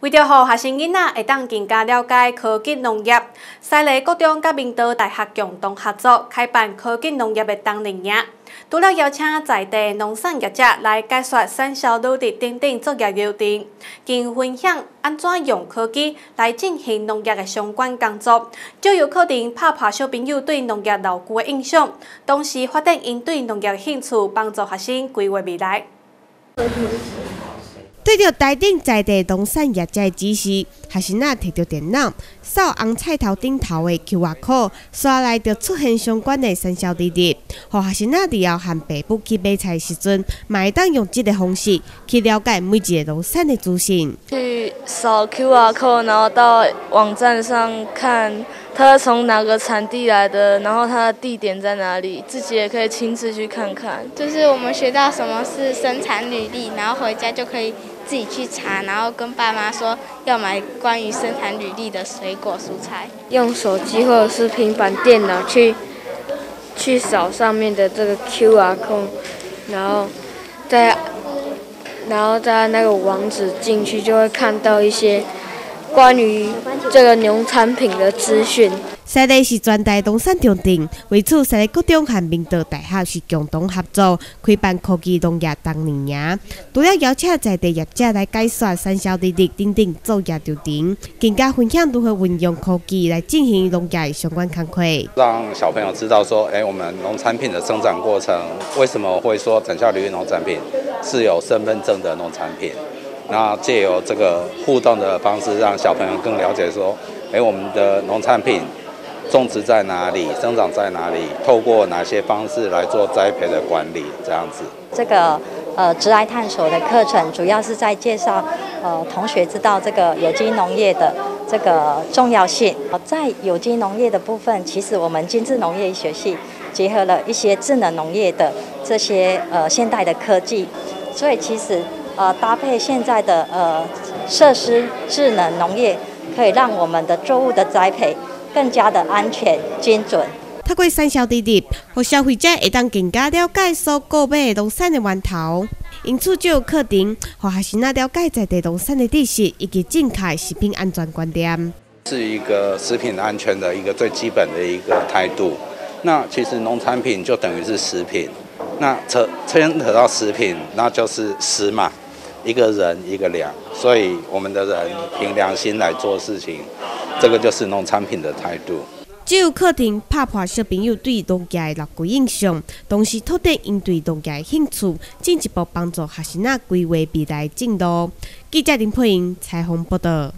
为着让学生囡仔会当更加了解科技农业，西丽高中甲明道大学共同合作开办科技农业的冬令营，除了邀请在地农产业者来解说产销履历等等作业流程，并分享安怎用科技来进行农业的相关工作，就有可能拍破小朋友对农业老旧的印象，同时发展因对农业的兴趣，帮助学生规划未来。对着台顶在地农产业者的指示，学生仔摕着电脑扫红菜头顶头的 QR code，刷来就出现相关的生肖地点，互学生仔伫后和爸母去买菜时阵，嘛会当用这个方式去了解每一个农产的资讯。去扫 QR code，然后到网站上看它从哪个产地来的，然后它的地点在哪里，自己也可以亲自去看看。就是我们学到什么是生产履历，然后回家就可以。自己去查，然后跟爸妈说要买关于生产履历的水果蔬菜。用手机或者是平板电脑去去扫上面的这个 QR 码然后再然后在那个网址进去，就会看到一些关于这个农产品的资讯。西丽是全台农产中定，为此西丽各中和明德大学是共同合作开办科技农业冬令营，除了邀请在地业者来解说产销履历等等作业流程，更加分享如何运用科技来进行农业相关工作，让小朋友知道说，哎，我们农产品的生长过程为什么会说产销履历农产品是有身份证的农产品？那借由这个互动的方式，让小朋友更了解说，哎，我们的农产品。种植在哪里，生长在哪里？透过哪些方式来做栽培的管理？这样子。这个呃，植癌探索的课程主要是在介绍呃，同学知道这个有机农业的这个重要性。在有机农业的部分，其实我们精致农业学系结合了一些智能农业的这些呃现代的科技，所以其实呃搭配现在的呃设施智能农业，可以让我们的作物的栽培。更加的安全精准。透过三销滴滴，让消费者会当更加了解所购买农产的源头，因此就有课程，和学生啊了解在地农产的知识以及正确食品安全观点。是一个食品安全的一个最基本的一个态度。那其实农产品就等于是食品，那扯牵扯到食品，那就是食嘛，一个人一个量，所以我们的人凭良心来做事情。这个就是农产品的态度。只有课程拍破小朋友对农家的旧印象，同时拓展因对农家的兴趣，进一步帮助学生啊规划未来进度。记者林佩莹采访报道。